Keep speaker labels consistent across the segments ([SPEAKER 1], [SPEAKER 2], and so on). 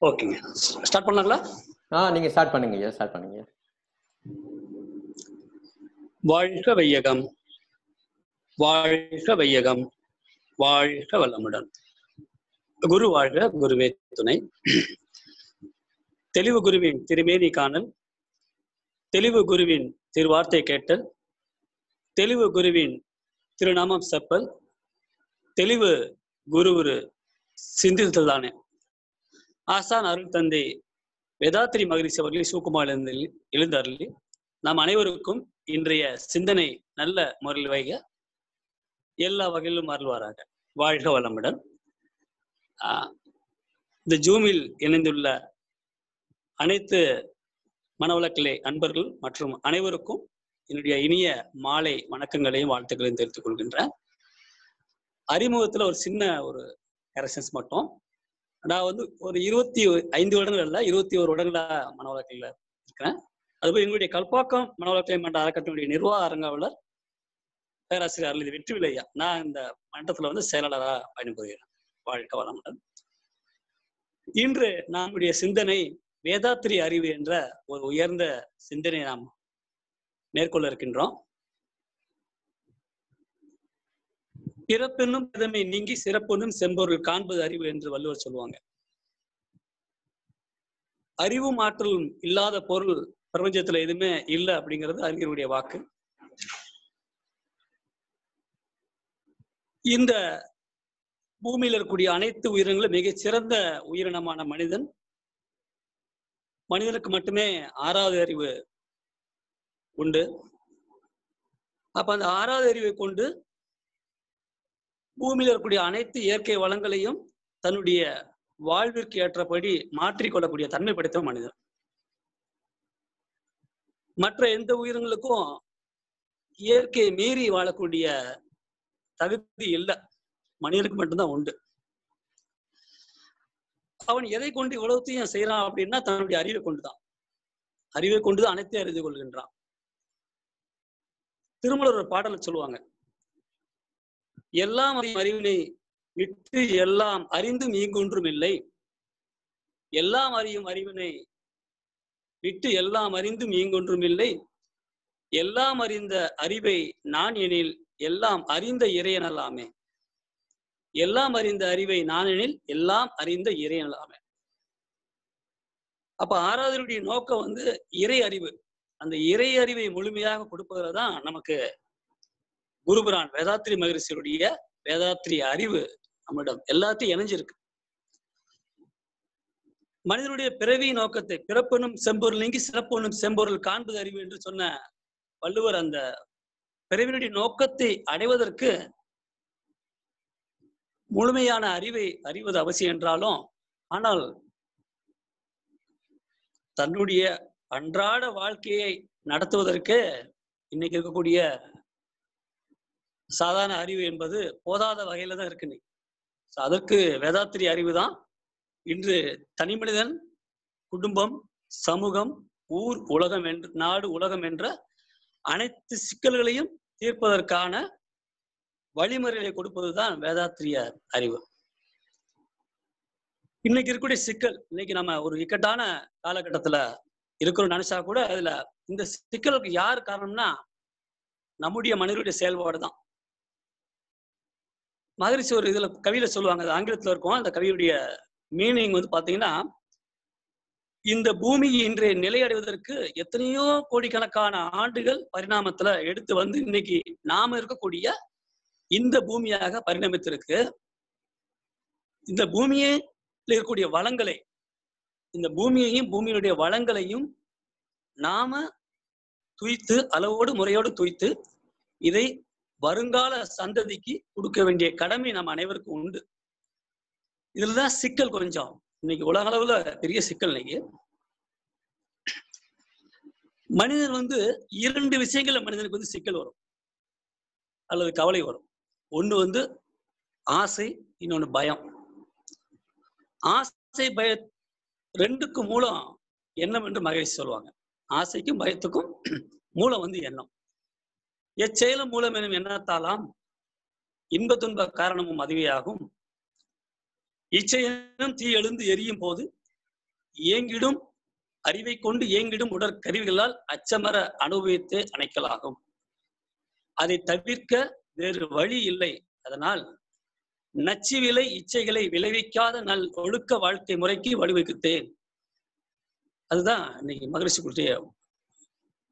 [SPEAKER 1] ஓகேங்க. ஸ்டார்ட் பண்ணலாங்களா?
[SPEAKER 2] ஆ நீங்க ஸ்டார்ட் பண்ணுங்க ஐயா ஸ்டார்ட் பண்ணுங்க.
[SPEAKER 1] வாழ்க வையகம். வாழ்க வையகம். வாழ்க வளமுடன். குரு வாழ்க குருவே துணை. தெளிவு குருவின் திருமேனி காணல். தெளிவு குருவின் திருவார்த்தை கேட்டல். தெளிவு குருவின் திருநாமம் செப்பல். தெளிவு குருவுரு சிந்தித்தல் தானே. ஆசான் அருள் தந்தை வேதாத்திரி மகரிஷி அவர்களை சிவகுமார் எழுந்தருளி நாம் அனைவருக்கும் இன்றைய சிந்தனை நல்ல முறையில் வைக. எல்லா வகையிலும் அருள்வாராக. வாழ்க வளமுடன். ஆஹ் இந்த ஜூமில் இணைந்துள்ள அனைத்து மனவளக்கிலே அன்பர்கள் மற்றும் அனைவருக்கும் என்னுடைய இனிய மாலை வணக்கங்களையும் வாழ்த்துக்களையும் தெரிவித்துக் கொள்கின்றேன். அறிமுகத்துல ஒரு சின்ன ஒரு கரெக்ஷன்ஸ் மட்டும். நான் வந்து ஒரு இருபத்தி ஐந்து வருடங்கள் அல்ல இருபத்தி ஒரு வருடங்களா மனவளக்கில் இருக்கிறேன். அதுபோல் எங்களுடைய கல்பாக்கம் மனவளக்கலை மன்ற அறக்கட்டளையுடைய நிர்வாக அரங்காவலர் பேராசிரியர் அருள் வெற்றிவிலையா நான் இந்த மன்றத்துல வந்து செயலாளராக பணிபுரிகிறேன் வாழ்க்கை வளமுடன். இன்று நம்முடைய சிந்தனை வேதாத்திரி அறிவு என்ற ஒரு உயர்ந்த சிந்தனை நாம் மேற்கொள்ள இருக்கின்றோம். பிறப்பென்னும் பிதமை நீங்கி சிறப்பென்னும் செம்பொருள் காண்பது அறிவு என்று வள்ளுவர் சொல்லுவாங்க. அறிவும் ஆற்றலும் இல்லாத பொருள் பிரபஞ்சத்துல எதுவுமே இல்லை அப்படிங்கிறது அறிஞருடைய வாக்கு. இந்த பூமியில் இருக்கக்கூடிய அனைத்து உயிரினங்களும் மிகச் சிறந்த உயிரினமான மனிதன். மனிதனுக்கு மட்டுமே ஆறாவது அறிவு உண்டு. அப்ப அந்த ஆறாவது அறிவை கொண்டு பூமியில் இருக்கக்கூடிய அனைத்து இயற்கை வளங்களையும் தன்னுடைய வாழ்விற்கு ஏற்றபடி மாற்றிக்கொள்ளக்கூடிய தன்மை படைத்த மனிதன் மற்ற எந்த உயிரினங்களுக்கும் இயற்கையை மீறி வாழக்கூடிய தகுதி இல்லை. மனிதனுக்கு மட்டும்தான் உண்டு. அவன் எதை கொண்டு இவ்வளவுத்தையும் செய்யறான் அப்படின்னா தன்னுடைய அறிவை கொண்டுதான். அறிவை கொண்டுதான் அனைத்தையும் அறிந்து கொள்கின்றான். திருமலர் ஒரு பாடலை சொல்லுவாங்க. எல்லாம் அறிவினை விட்டு எல்லாம் அறிந்தும் ஈங்கொன்றும் இல்லை எல்லாம் அறியும் அறிவினை விட்டு எல்லாம் அறிந்தும் ஈங்கொன்றும் இல்லை எல்லாம் அறிந்த அறிவை நான் எனில் எல்லாம் அறிந்த இறையனலாமே எல்லாம் அறிந்த அறிவை நான் எனில் எல்லாம் அறிந்த இறையனலாமே அப்ப ஆராதனுடைய நோக்கம் வந்து இறை அறிவு. அந்த இறை அறிவை முழுமையாக கொடுப்பதுல தான் நமக்கு குருபுரான் வேதாத்ரி மகரிஷியுடைய வேதாத்ரி அறிவு நம்மிடம் எல்லாத்தையும் இணைஞ்சிருக்கு. மனிதனுடைய பிறவி நோக்கத்தை பிறப்பெனும் செம்பொருள் நீங்கி சிறப்பெனும் செம்பொருள் காண்பது அறிவு என்று சொன்ன வள்ளுவர் அந்த பிறவினுடைய நோக்கத்தை அடைவதற்கு முழுமையான அறிவை அறிவது அவசியம் என்றாலும் ஆனால் தன்னுடைய அன்றாட வாழ்க்கையை நடத்துவதற்கு இன்னைக்கு இருக்கக்கூடிய சாதாரண அறிவு என்பது போதாத வகையில தான் இருக்கு அதற்கு வேதாத்திரி அறிவு தான். இன்று தனி மனிதன் குடும்பம் சமூகம் ஊர் உலகம் என்று நாடு உலகம் என்ற அனைத்து சிக்கல்களையும் தீர்ப்பதற்கான வழிமுறைகளை கொடுப்பதுதான் வேதாத்திரிய அறிவு. இன்னைக்கு இருக்கக்கூடிய சிக்கல் இன்னைக்கு நம்ம ஒரு இக்கட்டான காலகட்டத்துல இருக்கிறோம் நினைச்சா கூட அதுல இந்த சிக்கலுக்கு யார் காரணம்னா நம்முடைய மனிதனுடைய செயல்பாடு தான் மகரிஷி ஒரு இதுல கவியில சொல்லுவாங்க அது ஆங்கிலத்துல இருக்கும். அந்த கவியுடைய மீனிங் வந்து பாத்தீங்கன்னா இந்த பூமி இன்றைய நிலையடைவதற்கு எத்தனையோ கோடிக்கணக்கான ஆண்டுகள் பரிணாமத்துல எடுத்து வந்து இன்னைக்கு நாம இருக்கக்கூடிய இந்த பூமியாக பரிணமித்திருக்கு. இந்த பூமியே இருக்கக்கூடிய வளங்களை இந்த பூமியையும் பூமியினுடைய வளங்களையும் நாம துய்த்து அளவோடு முறையோடு துய்த்து இதை வருங்கால சந்ததிக்கு கொடுக்க வேண்டிய கடமை நம்ம அனைவருக்கும் உண்டு. இதுலதான் சிக்கல் கொஞ்சம். இன்னைக்கு உலக அளவுல பெரிய சிக்கல் இன்னைக்கு. மனிதன் வந்து இரண்டு விஷயங்கள்ல மனிதனுக்கு வந்து சிக்கல் வரும். அல்லது கவலை வரும். ஒண்ணு வந்து ஆசை இன்னொன்னு பயம். ஆசை பய ரெண்டுக்கும் மூலம் எண்ணம் என்று மகிழ்ச்சி சொல்லுவாங்க. ஆசைக்கும் பயத்துக்கும் மூலம் வந்து எண்ணம். எச்செயலும் மூலம் எனும் எண்ணத்தாலாம் இன்ப துன்ப காரணமும் அதுவேயாகும். இச்செயலும் தீ எழுந்து எரியும் போது ஏங்கிடும் அறிவை கொண்டு ஏங்கிடும் உடற்கருவிகளால் அச்சமர அனுபவித்து அணைக்கலாகும். அதை தவிர்க்க வேறு வழி இல்லை. அதனால் நச்சு விலை இச்சைகளை விளைவிக்காத நல் ஒழுக்க வாழ்க்கை முறைக்கு வழிவகுத்தேன். அதுதான் இன்னைக்கு மகிழ்ச்சி குட்டிய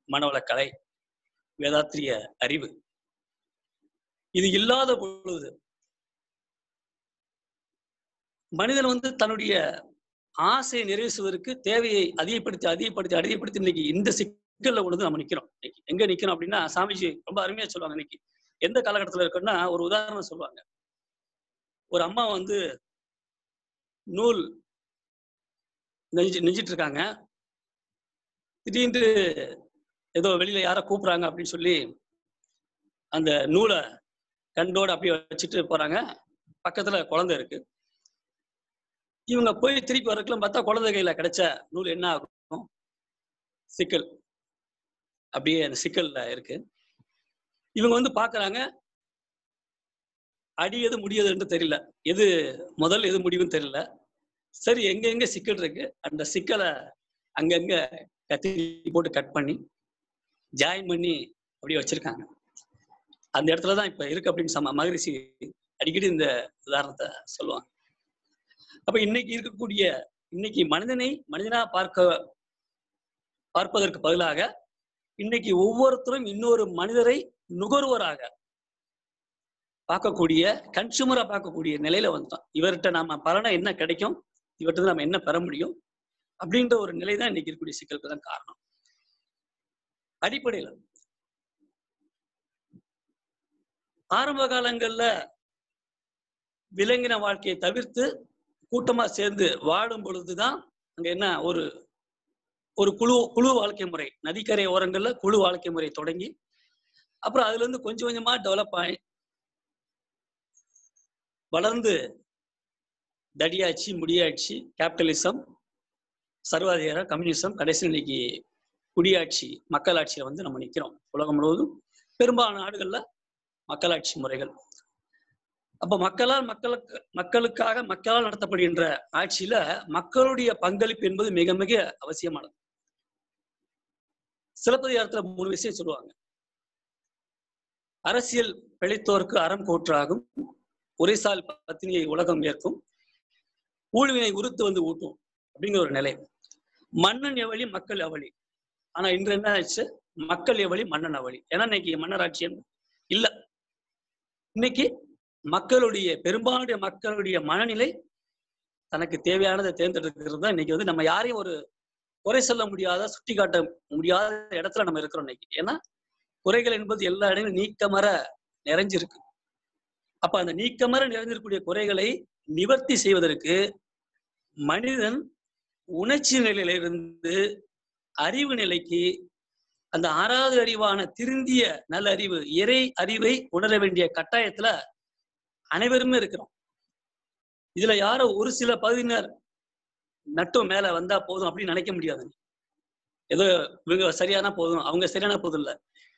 [SPEAKER 1] மனவளக்கலை. வேதாத்திரிய அறிவு. இது இல்லாத பொழுது மனிதன் வந்து தன்னுடைய ஆசையை நிறைவேற்றுவதற்கு தேவையை அதிகப்படுத்தி அதிகப்படுத்தி அதிகப்படுத்தி இன்னைக்கு இந்த சிக்கல்ல கொண்டு நம்ம நிக்கிறோம். இன்னைக்கு எங்க நிக்கிறோம் அப்படின்னா சாமிஜி ரொம்ப அருமையா சொல்லுவாங்க இன்னைக்கு. எந்த காலகட்டத்துல இருக்குன்னா ஒரு உதாரணம் சொல்லுவாங்க. ஒரு அம்மா வந்து நூல் நெஞ்சு நெஞ்சிட்டு இருக்காங்க. திடீர்னு ஏதோ வெளியில யாரோ கூப்பிடுறாங்க அப்படின்னு சொல்லி அந்த நூலை கண்டோடு அப்படியே வச்சுட்டு போறாங்க. பக்கத்துல குழந்தை இருக்கு. இவங்க போய் திருப்பி வரக்குள்ள பார்த்தா குழந்தை கையில கிடைச்ச நூல் என்ன ஆகும்? சிக்கல். அப்படியே அந்த சிக்கல்ல இருக்கு. இவங்க வந்து பாக்குறாங்க அடி எது முடியதுன்னு தெரியல. எது முதல் எது முடிவுன்னு தெரியல. சரி எங்க எங்க சிக்கல் இருக்கு? அந்த சிக்கலை அங்கங்க கத்தி போட்டு கட் பண்ணி ஜாயின் பண்ணி அப்படியே வச்சிருக்காங்க. அந்த இடத்துல தான் இப்ப இருக்கு அப்படின்னு சம மகரிஷி அடிக்கடி இந்த உதாரணத்தை சொல்லுவாங்க. அப்ப இன்னைக்கு இருக்கக்கூடிய இன்னைக்கு மனிதனை மனிதனா பார்க்க பார்ப்பதற்கு பதிலாக இன்னைக்கு ஒவ்வொருத்தரும் இன்னொரு மனிதரை நுகர்வோராக பார்க்கக்கூடிய கன்சூமரா பார்க்கக்கூடிய நிலையில வந்துட்டோம். இவர்கிட்ட நாம பலனை என்ன கிடைக்கும்? இவர்கிட்ட நாம என்ன பெற முடியும்? அப்படின்ற ஒரு நிலை தான் இன்னைக்கு இருக்கக்கூடிய சிக்கலுக்கு தான் காரணம். அடிப்படையில். ஆரம்ப காலங்கள்ல விலங்கின வாழ்க்கையை தவிர்த்து கூட்டமா சேர்ந்து வாழும் பொழுதுதான் அங்க என்ன ஒரு ஒரு குழு குழு வாழ்க்கை முறை நதிக்கரை ஓரங்கள்ல குழு வாழ்க்கை முறை தொடங்கி அப்புறம் அதுல இருந்து கொஞ்சம் கொஞ்சமா டெவலப் ஆகி வளர்ந்து தடியாட்சி முடியாட்சி கேபிட்டலிசம் சர்வாதிகாரம் கம்யூனிசம் கடைசி இன்னைக்கு குடியாட்சி மக்களாட்சியில வந்து நம்ம நிக்கிறோம். உலகம் முழுவதும். பெரும்பாலான நாடுகள்ல மக்களாட்சி முறைகள். அப்ப மக்களால் மக்களுக்கு மக்களுக்காக மக்களால் நடத்தப்படுகின்ற ஆட்சியில மக்களுடைய பங்களிப்பு என்பது மிக மிக அவசியமானது. சிலப்பதிகாரத்துல மூணு விஷயம் சொல்லுவாங்க. அரசியல் பிழைத்தோருக்கு அறம் கூற்றாகும். உரைசால் பத்தினியை உலகம் ஏற்கும். ஊழ்வினை உறுத்து வந்து ஊட்டும். அப்படிங்கிற ஒரு நிலை. மன்னன் எவழி மக்கள் அவளி ஆனா இன்று என்ன ஆச்சு மக்கள் எவழி மன்னன் அவழி ஏன்னா இன்னைக்கு மன்னராட்சி இல்ல. இன்னைக்கு மக்களுடைய பெரும்பாலுடைய மக்களுடைய மனநிலை தனக்கு தேவையானதை தேர்ந்தெடுக்கிறது தான் இன்னைக்கு வந்து நம்ம யாரையும் ஒரு குறை சொல்ல முடியாத சுட்டி காட்ட முடியாத இடத்துல நம்ம இருக்கிறோம் இன்னைக்கு. ஏன்னா குறைகள் என்பது எல்லா இடங்களும் நீக்கமர நிறைஞ்சிருக்கு. அப்ப அந்த நீக்கமர நிறைஞ்சிருக்கக்கூடிய குறைகளை நிவர்த்தி செய்வதற்கு மனிதன் உணர்ச்சி நிலையிலிருந்து அறிவு நிலைக்கு அந்த ஆறாவது அறிவான திருந்திய நல்ல அறிவு இறை அறிவை உணர வேண்டிய கட்டாயத்துல அனைவருமே இருக்கிறோம். இதுல யாரோ ஒரு சில பகுதியினர் நட்டும் மேல வந்தா போதும் அப்படின்னு நினைக்க முடியாது. ஏதோ இவங்க சரியானா போதும் அவங்க சரியான போதும் இல்ல.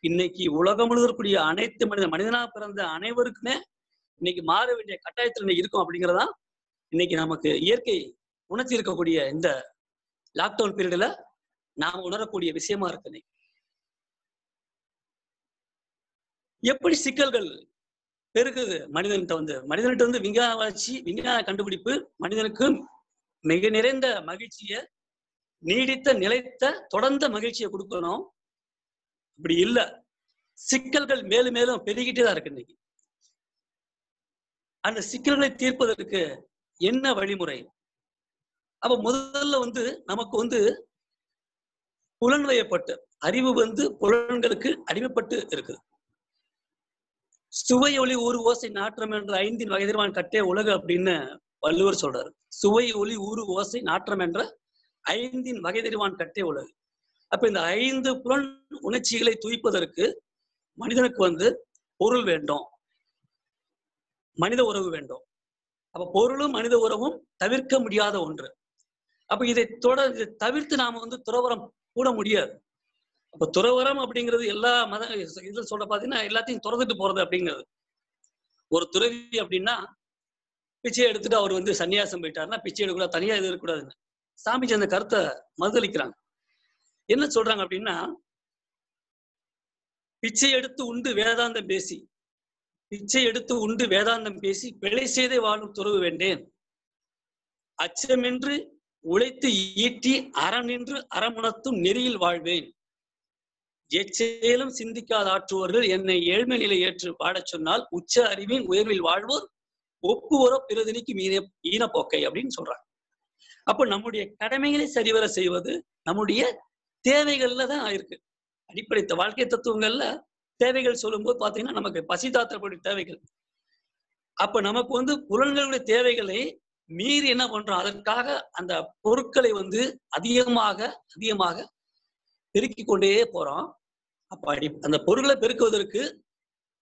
[SPEAKER 1] இன்னைக்கு உலகம் முழுவதற்குரிய அனைத்து மனித மனிதனா பிறந்த அனைவருக்குமே இன்னைக்கு மாற வேண்டிய கட்டாயத்துல இன்னைக்கு இருக்கும் அப்படிங்கிறதா இன்னைக்கு நமக்கு இயற்கை உணர்த்தி இருக்கக்கூடிய இந்த லாக்டவுன் பீரியட்ல நாம் உணரக்கூடிய விஷயமா இருக்கு எப்படி சிக்கல்கள் பெருகுது? மனிதன்கிட்ட வந்து மனிதன்கிட்ட வந்து விஞ்ஞான வளர்ச்சி விஞ்ஞான கண்டுபிடிப்பு மனிதனுக்கு மிக நிறைந்த மகிழ்ச்சிய நீடித்த நிலைத்த தொடர்ந்த மகிழ்ச்சியை கொடுக்கணும். அப்படி இல்ல. சிக்கல்கள் மேலும் மேலும் பெருகிட்டே தான் இருக்கு இன்னைக்கு. அந்த சிக்கல்களை தீர்ப்பதற்கு என்ன வழிமுறை? அப்ப முதல்ல வந்து நமக்கு வந்து புலன் அறிவு வந்து புலன்களுக்கு அடிமைப்பட்டு இருக்குது. சுவை ஒளி ஊறு ஓசை நாற்றம் என்ற ஐந்தின் வகைதிர்வான் கட்டே உலகு அப்படின்னு வள்ளுவர் சொல்றாரு. சுவை ஒளி ஊறு ஓசை நாற்றம் என்ற ஐந்தின் வகைதிர்வான் கட்டே உலகு. அப்ப இந்த ஐந்து புலன் உணர்ச்சிகளை துய்ப்பதற்கு மனிதனுக்கு வந்து பொருள் வேண்டும். மனித உறவு வேண்டும். அப்ப பொருளும் மனித உறவும் தவிர்க்க முடியாத ஒன்று. அப்ப இதை தொடர் இதை தவிர்த்து நாம வந்து துறவரம் கூட முடியாது. அப்ப துறவரம் அப்படிங்கிறது எல்லா மத இதுல சொல்ற பாத்தீங்கன்னா எல்லாத்தையும் துறந்துட்டு போறது அப்படிங்கிறது. ஒரு துறவி அப்படின்னா பிச்சை எடுத்துட்டு அவர் வந்து சன்னியாசம் போயிட்டாருன்னா பிச்சை எடுக்கூடாது தனியா இது இருக்கக்கூடாதுன்னு சாமிஜி அந்த கருத்தை மறுதளிக்கிறாங்க என்ன சொல்றாங்க அப்படின்னா பிச்சை எடுத்து உண்டு வேதாந்தம் பேசி பிச்சை எடுத்து உண்டு வேதாந்தம் பேசி பிழை செய்தே வாழும் துறவு வேண்டேன். அச்சமின்றி உழைத்து ஈட்டி அறநின்று அறமுணத்தும் நெறியில் வாழ்வேன். எச்சேலும் சிந்திக்காத ஆற்றுவர்கள் என்னை ஏழ்மை நிலை ஏற்று வாடச் சொன்னால் உச்ச அறிவின் உயர்வில் வாழ்வோர் ஒப்புவரோ பிறதினிக்கு மீன ஈனப்போக்கை அப்படின்னு சொல்றாங்க. அப்ப நம்முடைய கடமைகளை சரிவர செய்வது நம்முடைய தேவைகள்ல தான் இருக்கு. அடிப்படை வாழ்க்கை தத்துவங்கள்ல தேவைகள் சொல்லும்போது பாத்தீங்கன்னா நமக்கு பசி தாத்தக்கூடிய தேவைகள். அப்ப நமக்கு வந்து புலன்களுடைய தேவைகளை மீறி என்ன பண்றோம்? அதற்காக அந்த பொருட்களை வந்து அதிகமாக அதிகமாக பெருக்கிக் கொண்டே போறோம். அப்ப அந்த பொருட்களை பெருக்குவதற்கு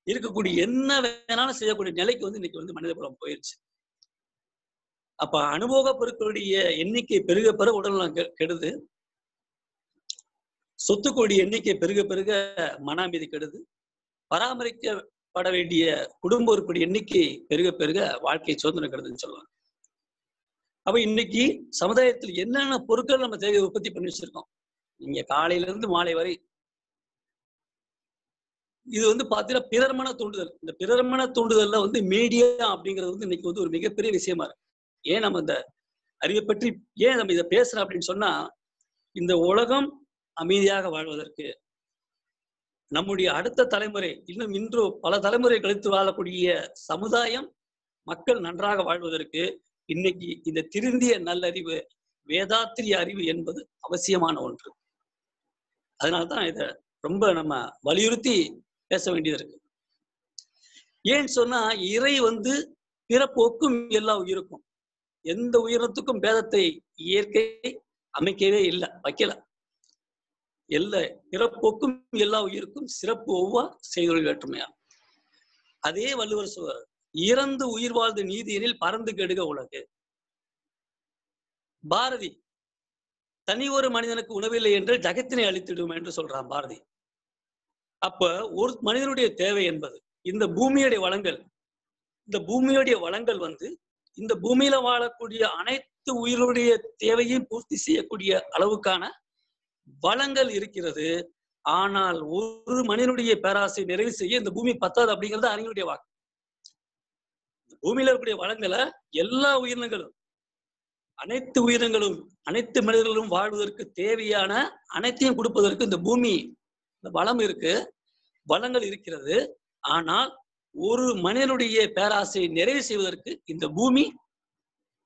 [SPEAKER 1] இருக்கக்கூடிய என்ன வேணாலும் செய்யக்கூடிய நிலைக்கு வந்து இன்னைக்கு வந்து மனித குலம் போயிருச்சு. அப்ப அனுபவ பொருட்களுடைய எண்ணிக்கை பெருக பெருக உடல்நலம் கெடுது. சொத்துக்களுடைய எண்ணிக்கை பெருக பெருக மன அமைதி கெடுது. பராமரிக்கப்பட வேண்டிய குடும்ப உறுப்புடைய எண்ணிக்கை பெருக பெருக வாழ்க்கை சுதந்திரம் கெடுதுன்னு சொல்லலாம் அப்ப இன்னைக்கு சமுதாயத்தில் என்னென்ன பொருட்கள் நம்ம தேவையை உற்பத்தி பண்ணி வச்சிருக்கோம்? நீங்க காலையில இருந்து மாலை வரை. இது வந்து பாத்தீங்கன்னா பிறர்மன தூண்டுதல். இந்த பிறர்மன தூண்டுதல்ல வந்து மீடியா அப்படிங்கிறது வந்து இன்னைக்கு வந்து ஒரு மிகப்பெரிய விஷயமா இருக்கு. ஏன் நம்ம இந்த அறிவை பற்றி ஏன் நம்ம இதை பேசுறோம் அப்படின்னு சொன்னா இந்த உலகம் அமைதியாக வாழ்வதற்கு. நம்முடைய அடுத்த தலைமுறை இன்னும் இன்று பல தலைமுறை கழித்து வாழக்கூடிய சமுதாயம் மக்கள் நன்றாக வாழ்வதற்கு இன்னைக்கு இந்த திருந்திய நல்லறிவு வேதாத்திரிய அறிவு என்பது அவசியமான ஒன்று. அதனால்தான் இத ரொம்ப நம்ம வலியுறுத்தி பேச வேண்டியது இருக்கு. ஏன்னு சொன்னா இறை வந்து பிறப்போக்கும் எல்லா உயிருக்கும். எந்த உயிரினத்துக்கும் பேதத்தை இயற்கை அமைக்கவே இல்லை வைக்கல. எல்லா பிறப்போக்கும் எல்லா உயிருக்கும் சிறப்பு ஒவ்வா செய்தொழில் வேற்றுமையா. அதே வள்ளுவர் சுவர் இறந்து உயிர் வாழ்ந்து நீதியெனில் பறந்து கெடுக உலகு பாரதி தனி ஒரு மனிதனுக்கு உணவில்லை என்று ஜகத்தினை அழித்திடும் என்று சொல்றான் பாரதி. அப்ப ஒரு மனிதனுடைய தேவை என்பது இந்த பூமியுடைய வளங்கள் இந்த பூமியுடைய வளங்கள் வந்து இந்த பூமியில வாழக்கூடிய அனைத்து உயிருடைய தேவையும் பூர்த்தி செய்யக்கூடிய அளவுக்கான வளங்கள் இருக்கிறது. ஆனால் ஒரு மனிதனுடைய பேராசை நிறைவு செய்ய இந்த பூமி பத்தாது அப்படிங்கிறது அறிஞருடைய வாக்கு. பூமியில இருக்கக்கூடிய வளங்களை எல்லா உயிரினங்களும் அனைத்து உயிரினங்களும் அனைத்து மனிதர்களும் வாழ்வதற்கு தேவையான அனைத்தையும் கொடுப்பதற்கு இந்த பூமி இந்த வளம் இருக்கு வளங்கள் இருக்கிறது. ஆனால் ஒரு மனிதனுடைய பேராசையை நிறைவு செய்வதற்கு இந்த பூமி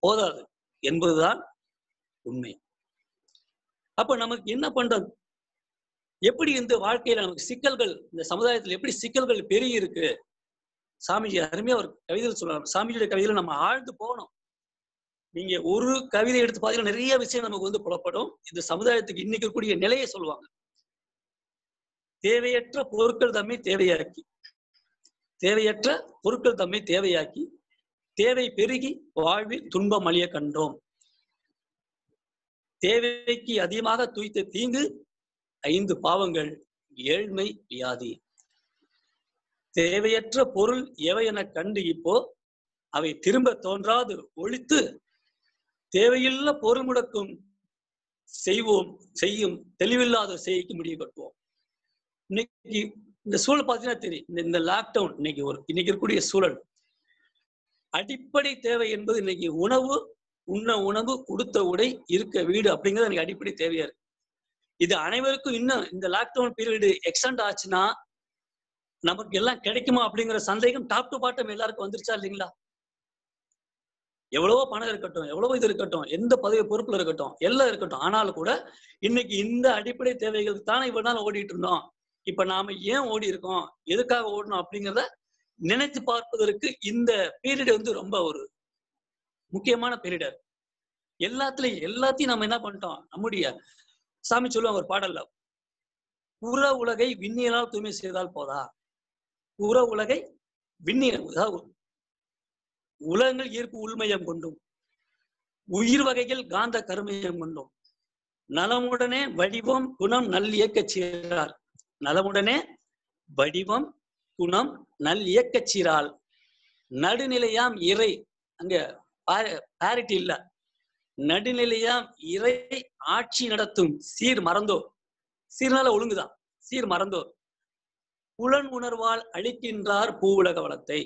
[SPEAKER 1] போதாது என்பதுதான் உண்மை. அப்ப நமக்கு என்ன பண்றது? எப்படி இந்த வாழ்க்கையில நமக்கு சிக்கல்கள் இந்த சமுதாயத்துல எப்படி சிக்கல்கள் பெருகி இருக்கு? சாமிஜி அருமையா ஒரு கவிதையில் சொல்லலாம் சாமிஜியோட கவிதையில நம்ம ஆழ்ந்து போகணும். நீங்க ஒரு கவிதை எடுத்து பார்த்தீங்கன்னா நிறைய விஷயம் நமக்கு வந்து புலப்படும். இந்த சமுதாயத்துக்கு இன்னைக்கு கூடிய நிலையை சொல்லுவாங்க. தேவையற்ற பொருட்கள் தம்மை தேவையாக்கி தேவையற்ற பொருட்கள் தம்மை தேவையாக்கி தேவை பெருகி வாழ்வில் துன்பம் அழிய கண்டோம். தேவைக்கு அதிகமாக துய்த்த தீங்கு ஐந்து பாவங்கள் ஏழ்மை வியாதி. தேவையற்ற பொருள் எவை என கண்டு இப்போ அவை திரும்ப தோன்றாது ஒழித்து தேவையில்ல பொருள் முடக்கும் செய்வோம் செய்யும் தெளிவில்லாத செய்திக்கு முடிவு கட்டுவோம். இன்னைக்கு இந்த சூழல் பார்த்தீங்கன்னா தெரியும். இந்த லாக்டவுன் இன்னைக்கு ஒரு இன்னைக்கு இருக்கக்கூடிய சூழல். அடிப்படை தேவை என்பது இன்னைக்கு உணவு உண்ண உணவு கொடுத்த உடை இருக்க வீடு அப்படிங்கிறது எனக்கு அடிப்படை தேவையா இருக்கு. இது அனைவருக்கும் இன்னும் இந்த லாக்டவுன் பீரியடு எக்ஸ்டெண்ட் ஆச்சுன்னா நமக்கு எல்லாம் கிடைக்குமா அப்படிங்கிற சந்தேகம் டாப் டு பாட்டம் எல்லாருக்கும் வந்துருச்சா இல்லைங்களா? எவ்வளவோ பணம் இருக்கட்டும் எவ்வளவோ இது இருக்கட்டும் எந்த பதவி பொறுப்புல இருக்கட்டும் எல்லாம் இருக்கட்டும் ஆனாலும் கூட இன்னைக்கு இந்த அடிப்படை தேவைகளுக்கு தானே இவ்வளவு நாள் ஓடிட்டு இருந்தோம். இப்ப நாம ஏன் ஓடி இருக்கோம்? எதுக்காக ஓடணும் அப்படிங்கிறத நினைத்து பார்ப்பதற்கு இந்த பீரியட் வந்து ரொம்ப ஒரு முக்கியமான பீரியடர் எல்லாத்துலயும் எல்லாத்தையும் நம்ம என்ன பண்ணிட்டோம்? நம்முடைய சாமி சொல்லுவாங்க ஒரு பாடல்ல புற உலகை விண்ணியலால் தூய்மை செய்தால் போதா? புற உலகை விண்ணிய அதாவது உலகங்கள் ஈர்ப்பு உள்மையம் கொண்டும் உயிர் வகைகள் காந்த கருமையம் கொண்டும் நலமுடனே வடிவம் குணம் நல் இயக்கச் சீரார். நலமுடனே வடிவம் குணம் நல் இயக்கச் சீரால். நடுநிலையாம் இறை அங்க பாரிட்டி இல்ல. நடுநிலையாம் இறை ஆட்சி நடத்தும் சீர் மறந்தோ சீர்னால ஒழுங்குதான். சீர் மறந்தோ புலன் உணர்வால் அழிக்கின்றார் பூவுலக வளத்தை.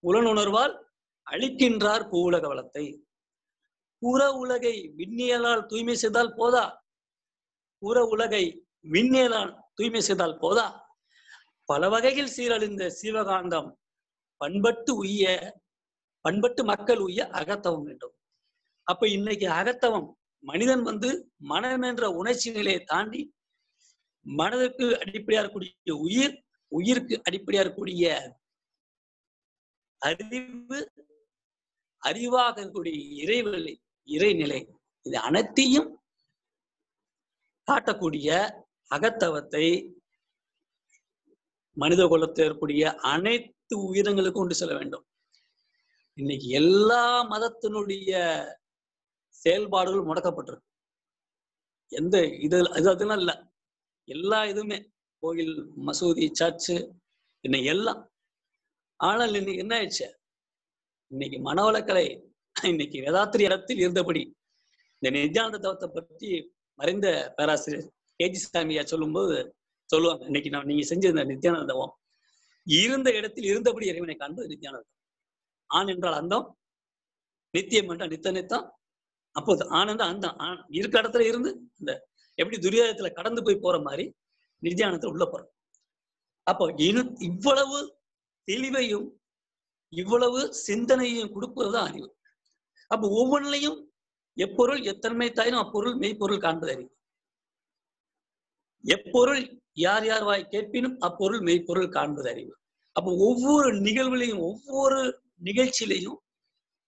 [SPEAKER 1] புலன் உணர்வால் அழிக்கின்றார் பூவுலக வளத்தை. புற உலகை விண்ணியலால் தூய்மை செய்தால் போதா? புற உலகை விண்ணியலால் தூய்மை செய்தால் போதா? பல வகையில் சீரழிந்த சிவகாந்தம் பண்பட்டு உய்ய பண்பட்டு மக்கள் உய்ய அகத்தவம் வேண்டும். அப்ப இன்னைக்கு அகத்தவம் மனிதன் வந்து மனம் என்ற உணர்ச்சி நிலையை தாண்டி மனதுக்கு அடிப்படையா இருக்கக்கூடிய உயிர் உயிருக்கு அடிப்படையா இருக்கக்கூடிய அறிவு அறிவாக இருக்கக்கூடிய இறைவெளி இறைநிலை. இது அனைத்தையும் காட்டக்கூடிய அகத்தவத்தை மனித குலத்தில் இருக்கக்கூடிய அனைத்து உயிரங்களுக்கும் கொண்டு செல்ல வேண்டும். இன்னைக்கு எல்லா மதத்தினுடைய செயல்பாடுகளும் முடக்கப்பட்டிருக்கு. எந்த இது அது அதெல்லாம் இல்ல. எல்லா இதுவுமே. கோயில் மசூதி சர்ச்சு இன்னைக்கு எல்லாம். ஆனால் இன்னைக்கு என்ன ஆயிடுச்சு? இன்னைக்கு மனவளக்கலை இன்னைக்கு வேதாத்திரி இடத்தில் இருந்தபடி இந்த நித்யானந்த தவத்தை பற்றி மறைந்த பேராசிரியர் கேஜி சாமியா சொல்லும்போது சொல்லுவாங்க இன்னைக்கு நான் நீங்க செஞ்ச இந்த நித்யானந்த தவம் இருந்த இடத்தில் இருந்தபடி இறைவனை காண்பது நித்யானந்தம் ஆண் என்றால் அந்தம் நித்தியம் என்றால் நித்த நித்தம். அப்போது ஆனந்தம் அந்த ஆண் இருக்க இடத்துல இருந்து இந்த எப்படி துரியோதனத்துல கடந்து போய் போற மாதிரி நித்யானத்துல உள்ள போறோம் அப்போ இனு இவ்வளவு தெளிவையும் இவ்வளவு சிந்தனையும் கொடுப்பதுதான் அறிவு. அப்ப ஒவ்வொன்றிலையும் எப்பொருள் எத்தன்மை தாயினும் அப்பொருள் மெய்ப்பொருள் காண்பது அறிவு. எப்பொருள் யார் யார் வாய் கேட்பினும் அப்பொருள் மெய்ப்பொருள் காண்பது அறிவு. அப்போ ஒவ்வொரு நிகழ்வுலையும் ஒவ்வொரு நிகழ்ச்சியிலையும்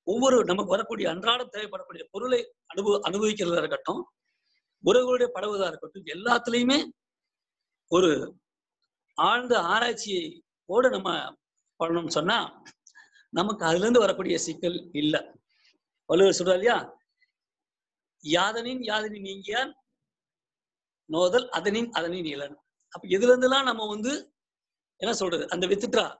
[SPEAKER 1] ஒவ்வொரு நமக்கு வரக்கூடிய அன்றாடம் தேவைப்படக்கூடிய பொருளை அனுபவ அனுபவிக்கிறதா இருக்கட்டும் உறவுகளுடைய படவுதா இருக்கட்டும் எல்லாத்துலயுமே ஒரு ஆழ்ந்த ஆராய்ச்சியை ஓட நம்ம பண்ணணும்னு சொன்னா நமக்கு அதுல இருந்து வரக்கூடிய சிக்கல் இல்லை. வள்ளுவர் சொல்றா இல்லையா? யாதனின் யாதனின் நீங்கியான் நோதல் அதனின் அதனின் இளன். அப்ப இதுல இருந்துலாம் நம்ம வந்து என்ன சொல்றது? அந்த வித்துட்டா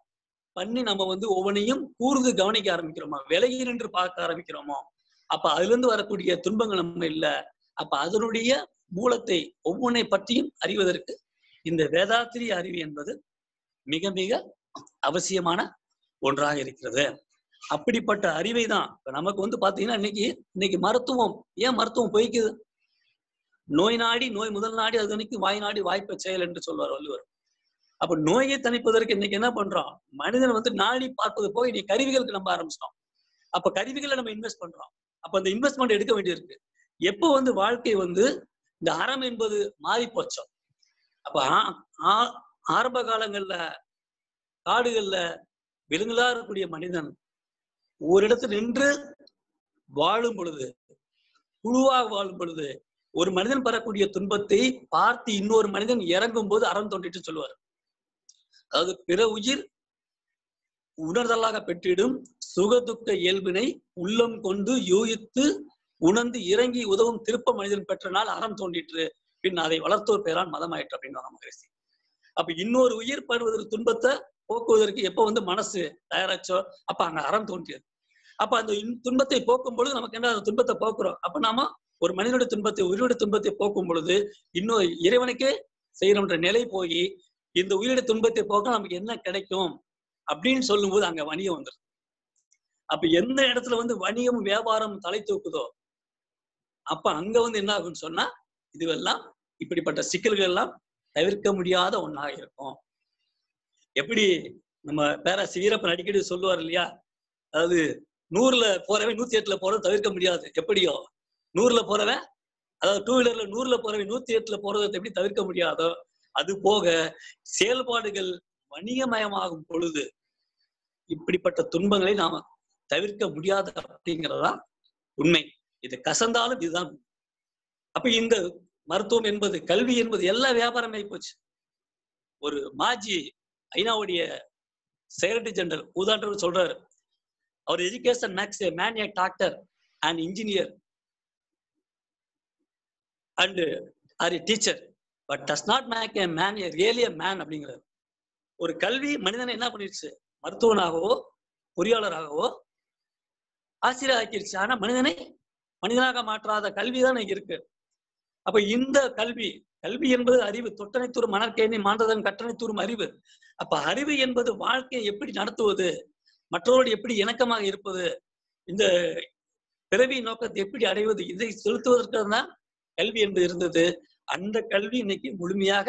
[SPEAKER 1] பண்ணி நம்ம வந்து ஒவ்வொன்றையும் கூர்ந்து கவனிக்க ஆரம்பிக்கிறோமா? விலகி நின்று பார்க்க ஆரம்பிக்கிறோமோ? அப்ப அதுல இருந்து வரக்கூடிய துன்பங்கள் நம்ம இல்ல. அப்ப அதனுடைய மூலத்தை ஒவ்வொன்றை பற்றியும் அறிவதற்கு இந்த வேதாத்திரி அறிவு என்பது மிக மிக அவசியமான ஒன்றாக இருக்கிறது. அப்படிப்பட்ட அறிவை தான் இப்ப நமக்கு வந்து பாத்தீங்கன்னா இன்னைக்கு இன்னைக்கு மருத்துவம் ஏன் மருத்துவம் பொய்க்குது? நோய் நாடி நோய் முதல் நாடி அது அன்னைக்கு வாய் நாடி வாய்ப்பை செயல் என்று சொல்வார் வள்ளுவர். அப்ப நோயை தணிப்பதற்கு இன்னைக்கு என்ன பண்றோம்? மனிதன் வந்து நாடி பார்ப்பது போக இன்னைக்கு கருவிகளுக்கு நம்ப ஆரம்பிச்சிட்டோம். அப்ப கருவிகளை நம்ம இன்வெஸ்ட் பண்றோம். அப்ப அந்த இன்வெஸ்ட்மெண்ட் எடுக்க வேண்டியிருக்கு. எப்போ வந்து வாழ்க்கை வந்து இந்த அறம் என்பது மாறி போச்சோ அப்ப ஆ- ஆ- ஆரம்ப காலங்கள்ல காடுகள்ல விலங்குகளா இருக்கக்கூடிய மனிதன் ஒரு இடத்துல நின்று வாழும் பொழுது குழுவாக வாழும் பொழுது ஒரு மனிதன் பெறக்கூடிய துன்பத்தை பார்த்து இன்னொரு மனிதன் இறங்கும் போது அறம் தோன்றிட்டு சொல்லுவார். அதாவது பிற உயிர் உணர்தலாக பெற்றிடும் சுகதுக்க இயல்பினை உள்ளம் கொண்டு யூகித்து உணர்ந்து இறங்கி உதவும் திருப்ப மனிதன் பெற்ற நாள் அறம் தோன்றிற்று. பின் அதை வளர்த்தோர் பெயரான் மதமாயிற்று அப்படின்னு மகரிஷி. அப்ப இன்னொரு உயிர் படுவதற்கு துன்பத்தை போக்குவதற்கு எப்ப வந்து மனசு தயாராச்சோ அப்ப அங்க அறம் தோன்றியது. அப்ப அந்த இன்- துன்பத்தை போக்கும் பொழுது நமக்கு என்ன அந்த துன்பத்தை போக்குறோம். அப்ப நாம ஒரு மனிதனுடைய துன்பத்தை உயிருடைய துன்பத்தை போக்கும் பொழுது இன்னொரு இறைவனுக்கே செய்யறோம்ன்ற நிலை போய் இந்த உயிருடைய துன்பத்தை போக்க நமக்கு என்ன கிடைக்கும் அப்படின்னு சொல்லும்போது அங்க வணிகம் வந்துடும் அப்ப எந்த இடத்துல வந்து வணிகம் வியாபாரம் தலை தூக்குதோ அப்ப அங்க வந்து என்ன ஆகும்னு சொன்னா இதுவெல்லாம் இப்படிப்பட்ட சிக்கல்கள் எல்லாம் தவிர்க்க முடியாத ஒண்ணாக இருக்கும். எப்படி நம்ம பேராசி வீரப்பன் அடிக்கடி சொல்லுவார் இல்லையா? அதாவது நூறுல போறவன் நூத்தி எட்டுல போறது தவிர்க்க முடியாது. எப்படியோ? நூறுல போறவன் அதாவது டூ வீலர்ல நூறுல போறவன் நூத்தி எட்டுல போறதை எப்படி தவிர்க்க முடியாதோ அது போக செயல்பாடுகள் வணிகமயமாகும் பொழுது இப்படிப்பட்ட துன்பங்களை நாம தவிர்க்க முடியாது அப்படிங்கிறதா உண்மை. இது கசந்தாலும் இதுதான். அப்ப இந்த மருத்துவம் என்பது கல்வி என்பது எல்லா வியாபாரம் போச்சு ஒரு மாஜி ஐநாவுடைய செக்ரட்டரி ஜெனரல் உதாரணம் சொல்றாரு. அவர் education makes man a doctor and engineer. And or a teacher but does not make a man a really a man அப்படிங்கிறார். ஒரு கல்வி மனிதனை என்ன பண்ணிருச்சு மருத்துவனாகவோ பொறியாளராகவோ ஆசிரியர் ஆக்கிருச்சு ஆனா மனிதனை மனிதனாக மாற்றாத கல்விதான் தான் இருக்கு. அப்ப இந்த கல்வி கல்வி என்பது அறிவு. தொட்டனை தூரும் மணற்கேணி மாண்டதன் கட்டணை தூரும் அறிவு. அப்ப அறிவு என்பது வாழ்க்கையை எப்படி நடத்துவது? மற்றவரோடு எப்படி இணக்கமாக இருப்பது? இந்த பிறவி நோக்கத்தை எப்படி அடைவது? இதை செலுத்துவதற்கு தான் கல்வி என்பது இருந்தது. அந்த கல்வி இன்னைக்கு முழுமையாக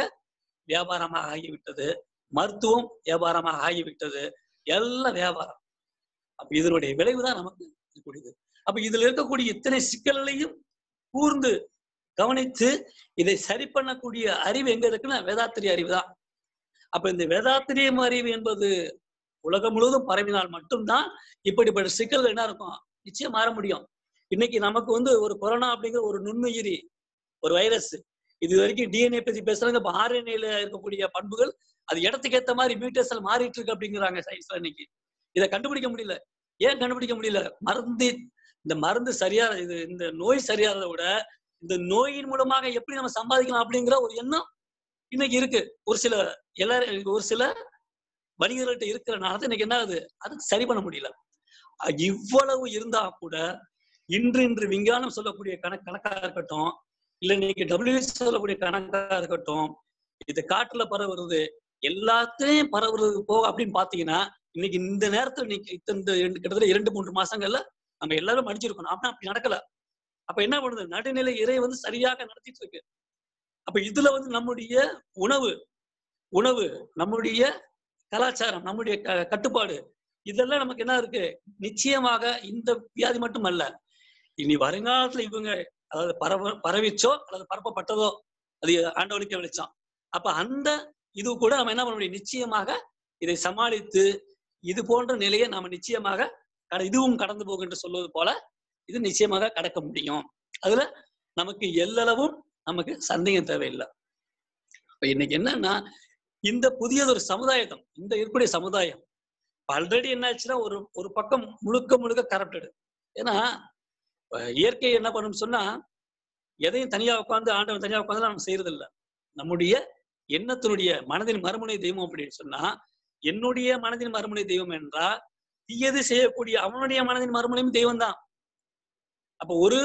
[SPEAKER 1] வியாபாரமாக ஆகிவிட்டது. மருத்துவம் வியாபாரமாக ஆகிவிட்டது. எல்லாம் வியாபாரம். அப்ப இதனுடைய விளைவுதான் நமக்கு இருக்கக்கூடியது. அப்ப இதுல இருக்கக்கூடிய இத்தனை சிக்கல்களையும் கூர்ந்து கவனித்து இதை சரி பண்ணக்கூடிய அறிவு எங்க இருக்குன்னா வேதாத்திரி அறிவு தான் அப்ப இந்த வேதாத்திரியம் அறிவு என்பது உலகம் முழுவதும் பரவினால் மட்டும்தான் இப்படிப்பட்ட சிக்கல் என்ன இருக்கும்? நிச்சயம் மாற முடியும். இன்னைக்கு நமக்கு வந்து ஒரு கொரோனா அப்படிங்கிற ஒரு நுண்ணுயிரி ஒரு வைரஸ் இது வரைக்கும் டிஎன்ஏ பத்தி பேசுறாங்க. இப்ப ஆர்என்ஏல இருக்கக்கூடிய பண்புகள் அது இடத்துக்கு ஏத்த மாதிரி மியூட்டேஷன் மாறிட்டு இருக்கு அப்படிங்கிறாங்க சயின்ஸ்ல இன்னைக்கு. இதை கண்டுபிடிக்க முடியல. ஏன் கண்டுபிடிக்க முடியல? மருந்து இந்த மருந்து சரியா இது இந்த நோய் சரியாறதை விட இந்த நோயின் மூலமாக எப்படி நம்ம சம்பாதிக்கலாம் அப்படிங்கிற ஒரு எண்ணம் இன்னைக்கு இருக்கு. ஒரு சில எல்லாரும் ஒரு சில வணிகர்கள்ட்ட இருக்கிறனால தான் இன்னைக்கு என்ன ஆகுது? அது சரி பண்ண முடியல. இவ்வளவு இருந்தா கூட இன்று இன்று விஞ்ஞானம் சொல்லக்கூடிய கணக்கு கணக்கா இருக்கட்டும் இல்ல இன்னைக்கு டபிள்யூஎஸ் சொல்லக்கூடிய கணக்கா இருக்கட்டும் இது காட்டுல பரவுறது எல்லாத்தையும் பரவுறது போக அப்படின்னு பாத்தீங்கன்னா இன்னைக்கு இந்த நேரத்துல இன்னைக்கு இந்த ரெண்டு கிட்டத்தட்ட இரண்டு மூன்று மாசங்கள்ல நம்ம எல்லாரும் அடிச்சிருக்கணும் அப்படின்னா அப்படி நடக்கல. அப்ப என்ன பண்ணுது? நடுநிலை இறை வந்து சரியாக நடத்திட்டு இருக்கு. அப்ப இதுல வந்து நம்முடைய உணவு உணவு நம்முடைய கலாச்சாரம் நம்முடைய க- கட்டுப்பாடு இதெல்லாம் நமக்கு என்ன இருக்கு? நிச்சயமாக இந்த வியாதி மட்டும் அல்ல இனி வருங்காலத்துல இவங்க அதாவது பரவ பரவிச்சோ அல்லது பரப்பப்பட்டதோ அது ஆண்டவனுக்கே வெளிச்சம். அப்ப அந்த இது கூட நம்ம என்ன பண்ண முடியும்? நிச்சயமாக இதை சமாளித்து இது போன்ற நிலையை நாம நிச்சயமாக இதுவும் கடந்து போகும் என்று சொல்வது போல இது நிச்சயமாக கடக்க முடியும். அதுல நமக்கு எல்லளவும் நமக்கு சந்தேகம் தேவையில்லை. இப்ப இன்னைக்கு என்னன்னா இந்த புதியதொரு சமுதாயம் இந்த இருக்கக்கூடிய சமுதாயம் ஆல்ரெடி என்ன ஆச்சுன்னா ஒரு ஒரு பக்கம் முழுக்க முழுக்க கரப்டடு ஏன்னா இயற்கை என்ன பண்ணும் சொன்னா எதையும் தனியா உட்காந்து ஆண்டவன் தனியா உட்காந்து நம்ம செய்யறது இல்ல நம்முடைய எண்ணத்தினுடைய மனதின் மறுமுனை தெய்வம் அப்படின்னு சொன்னா என்னுடைய மனதின் மறுமுனை தெய்வம் என்றால் தீயது செய்யக்கூடிய அவனுடைய மனதின் மறுமுனையும் தெய்வம் தான் அப்ப ஒரு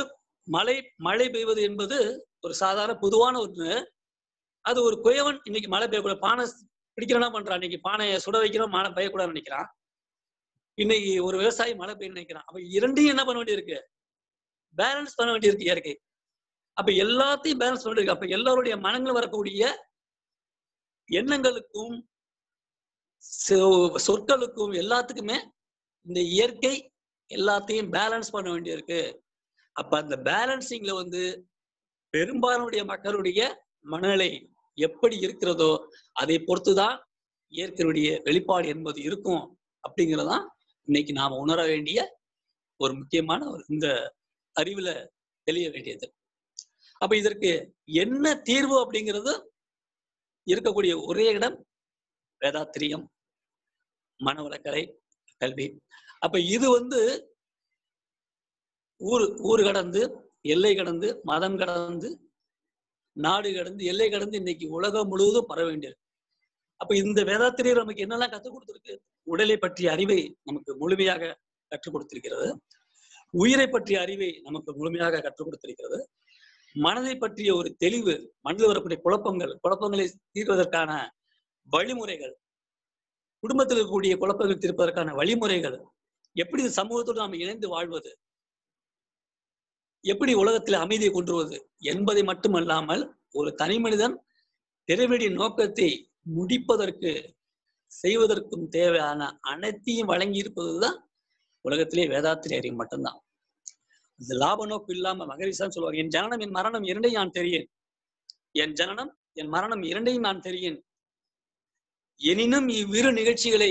[SPEAKER 1] மழை மழை பெய்வது என்பது ஒரு சாதாரண பொதுவான ஒன்று. அது ஒரு குயவன் இன்னைக்கு மழை பெய்யக்கூடாது பானை பிடிக்கிறனா பண்றான். இன்னைக்கு பானையை சுட வைக்கிறோம் மழை பெய்யக்கூடாதுன்னு நினைக்கிறான். இன்னைக்கு ஒரு விவசாயி மழை பெய்யணும்னு நினைக்கிறான். அப்ப இரண்டையும் என்ன பண்ண வேண்டியிருக்கு? பேலன்ஸ் பண்ண வேண்டியிருக்கு இயற்கை. அப்ப எல்லாத்தையும் பேலன்ஸ் பண்ண வேண்டியிருக்கு. அப்ப எல்லாருடைய மனங்கள் வரக்கூடிய எண்ணங்களுக்கும் சொற்களுக்கும் எல்லாத்துக்குமே இந்த இயற்கை எல்லாத்தையும் பேலன்ஸ் பண்ண வேண்டியிருக்கு. அப்ப அந்த பேலன்சிங்ல வந்து பெரும்பாலுடைய மக்களுடைய மனநிலை எப்படி இருக்கிறதோ அதை பொறுத்துதான் இயற்கையுடைய வெளிப்பாடு என்பது இருக்கும் அப்படிங்கிறதான் இன்னைக்கு நாம உணர வேண்டிய ஒரு முக்கியமான ஒரு இந்த அறிவுல தெளிய வேண்டியது. அப்ப இதற்கு என்ன தீர்வு அப்படிங்கிறது இருக்கக்கூடிய ஒரே இடம் வேதாத்திரியம் மனவளக்கலை கல்வி. அப்ப இது வந்து ஊர் ஊர் கடந்து எல்லை கடந்து மதம் கடந்து நாடு கடந்து எல்லை கடந்து இன்னைக்கு உலகம் முழுவதும் பரவ வேண்டியிருக்கு. அப்ப இந்த வேதாத்திரியர் நமக்கு என்னெல்லாம் கற்றுக் கொடுத்திருக்கு? உடலை பற்றிய அறிவை நமக்கு முழுமையாக கற்றுக் கொடுத்திருக்கிறது. உயிரை பற்றிய அறிவை நமக்கு முழுமையாக கற்றுக் கொடுத்திருக்கிறது. மனதை பற்றிய ஒரு தெளிவு மனதில் வரக்கூடிய குழப்பங்கள் குழப்பங்களை தீர்வதற்கான வழிமுறைகள் குடும்பத்தில் இருக்கக்கூடிய குழப்பங்கள் தீர்ப்பதற்கான வழிமுறைகள். எப்படி இந்த சமூகத்தோடு நாம் இணைந்து வாழ்வது? எப்படி உலகத்தில் அமைதியை கொண்டுவது என்பதை மட்டுமல்லாமல் ஒரு தனி மனிதன் பெருவெடி நோக்கத்தை முடிப்பதற்கு செய்வதற்கும் தேவையான அனைத்தையும் வழங்கி இருப்பதுதான் உலகத்திலே வேதாத்திரி அறிவு மட்டும்தான். இந்த லாப நோக்கு இல்லாம மகரிஷான்னு சொல்லுவாங்க என் ஜனனம் என் மரணம் இரண்டையும் நான் தெரியும் என் ஜனனம் என் மரணம் இரண்டையும் நான் தெரியும் எனினும் இவ்விரு நிகழ்ச்சிகளை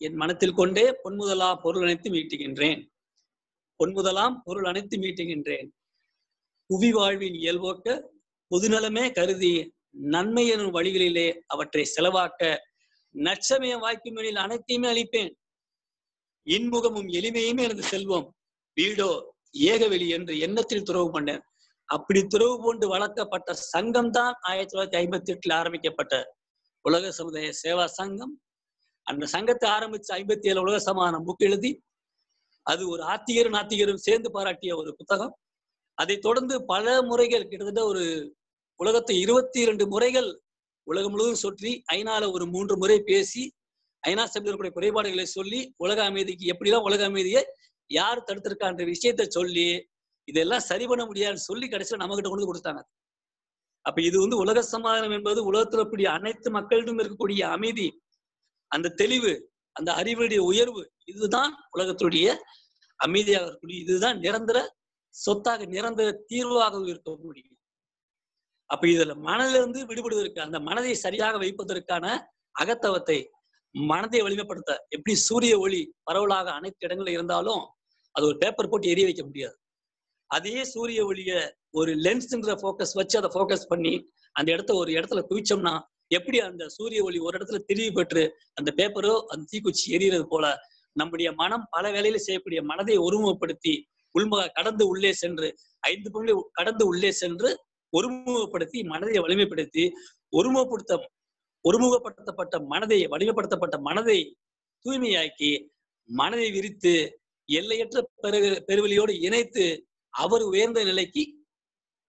[SPEAKER 1] என் மனத்தில் கொண்டே பொன்முதலா பொருள் அனைத்து மீட்டுகின்றேன். பொன்முதலாம் பொருள் அனைத்து மீட்டுகின்றேன். புவி வாழ்வின் இயல்போக்க பொதுநலமே கருதி நன்மை எனும் வழிகளிலே அவற்றை செலவாக்க நச்சமய வாய்க்குமெனில் அனைத்தையுமே அளிப்பேன். இன்முகமும் எளிமையுமே எனது செல்வம். வீடோ ஏகவெளி என்று எண்ணத்தில் துறவு பண்ணேன் அப்படி துறவு கொண்டு வளர்க்கப்பட்ட சங்கம் தான் ஆயிரத்தி தொள்ளாயிரத்தி ஐம்பத்தி எட்டுல ஆரம்பிக்கப்பட்ட உலக சமுதாய சேவா சங்கம். அந்த சங்கத்தை ஆரம்பிச்சு ஐம்பத்தி ஏழு உலக சமானம் புக் எழுதி அது ஒரு ஆத்திகரும் நாத்திகரும் சேர்ந்து பாராட்டிய ஒரு புத்தகம். அதை தொடர்ந்து பல முறைகள் கிட்டத்தட்ட ஒரு உலகத்தை இருபத்தி இரண்டு முறைகள் உலகம் முழுவதும் சுற்றி ஐநால ஒரு மூன்று முறை பேசி ஐநா சபையில் குறைபாடுகளை சொல்லி உலக அமைதிக்கு எப்படிலாம் உலக அமைதியை யார் தடுத்திருக்கான்ற விஷயத்த சொல்லி இதெல்லாம் சரி பண்ண முடியாதுன்னு சொல்லி கடைசியில் நம்ம கிட்ட கொண்டு கொடுத்தாங்க. அப்ப இது வந்து உலக சமாதானம் என்பது உலகத்துல கூடிய அனைத்து மக்களிடம் இருக்கக்கூடிய அமைதி அந்த தெளிவு அந்த அறிவுடைய உயர்வு இதுதான் உலகத்துடைய அமைதியாக இருக்கக்கூடிய இதுதான் நிரந்தர சொத்தாக நிரந்தர தீர்வாக இருக்க முடியும் அப்ப இதுல மனதிலிருந்து விடுபடுவதற்கு அந்த மனதை சரியாக வைப்பதற்கான அகத்தவத்தை மனதை வலிமைப்படுத்த எப்படி சூரிய ஒளி பரவலாக அனைத்து இடங்களில் இருந்தாலும் அது ஒரு பேப்பர் போட்டு எரிய வைக்க முடியாது. அதே சூரிய ஒளிய ஒரு லென்ஸுங்கிற ஃபோக்கஸ் வச்சு அதை ஃபோக்கஸ் பண்ணி அந்த இடத்த ஒரு இடத்துல குவிச்சோம்னா எப்படி அந்த சூரிய ஒளி ஒரு இடத்துல திரிவு பெற்று அந்த பேப்பரோ அந்த தீக்குச்சி எரியறது போல நம்முடைய மனம் பல வேலையில செய்யக்கூடிய மனதை ஒருமுகப்படுத்தி உள்முக கடந்து உள்ளே சென்று ஐந்து பங்கு கடந்து உள்ளே சென்று ஒருமுகப்படுத்தி மனதை வலிமைப்படுத்தி ஒருமுகப்படுத்த ஒருமுகப்படுத்தப்பட்ட மனதை வலிமைப்படுத்தப்பட்ட மனதை தூய்மையாக்கி மனதை விரித்து எல்லையற்ற பெரு பெருவெளியோடு இணைத்து அவர் உயர்ந்த நிலைக்கு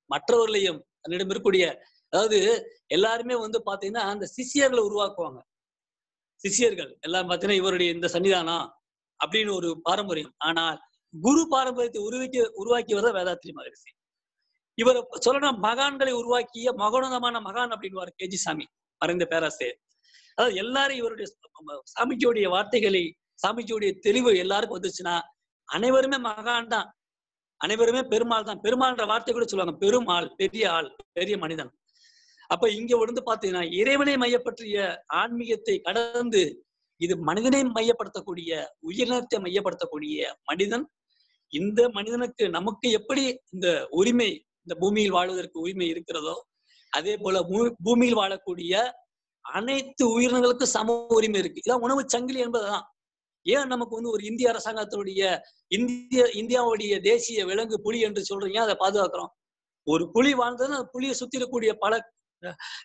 [SPEAKER 1] மற்றவர்களையும் தன்னிடம் இருக்கக்கூடிய அதாவது எல்லாருமே வந்து பாத்தீங்கன்னா அந்த சிஷியர்களை உருவாக்குவாங்க. சிஷியர்கள் எல்லாம் பாத்தீங்கன்னா இவருடைய இந்த சன்னிதானம் அப்படின்னு ஒரு பாரம்பரியம். ஆனால் குரு பாரம்பரியத்தை உருவாக்கி உருவாக்கி வர வேதாத்ரி மகரிஷி. இவர் சொல்லணும் மகான்களை உருவாக்கிய மகோனதமான மகான் அப்படின்னு கேஜி சாமி மறைந்த பேராசிரியர். அதாவது எல்லாரும் இவருடைய சாமிஜியோடைய வார்த்தைகளை சாமிஜியோடைய தெளிவு எல்லாருக்கும் வந்துச்சுன்னா அனைவருமே மகான் தான். அனைவருமே பெருமாள் தான். பெருமாள்ன்ற வார்த்தை கூட சொல்லுவாங்க. பெருமாள் பெரிய ஆள் பெரிய மனிதன். அப்ப இங்க வந்து பாத்தீங்கன்னா இறைவனை மையப்பற்றிய ஆன்மீகத்தை கடந்து இது மனிதனை மையப்படுத்தக்கூடிய உயிரினத்தை மையப்படுத்தக்கூடிய மனிதன். இந்த மனிதனுக்கு நமக்கு எப்படி இந்த உரிமை இந்த பூமியில் வாழ்வதற்கு உரிமை இருக்கிறதோ அதே போல பூமியில் வாழக்கூடிய அனைத்து உயிரினங்களுக்கும் சம உரிமை இருக்கு. இதான் உணவு சங்கிலி என்பதுதான். ஏன் நமக்கு வந்து ஒரு இந்திய அரசாங்கத்தினுடைய இந்திய இந்தியாவுடைய தேசிய விலங்கு புலி என்று சொல்றீங்க? அதை பாதுகாக்கிறோம். ஒரு புலி வாழ்ந்ததுன்னா அந்த புலியை சுத்திடக்கூடிய பல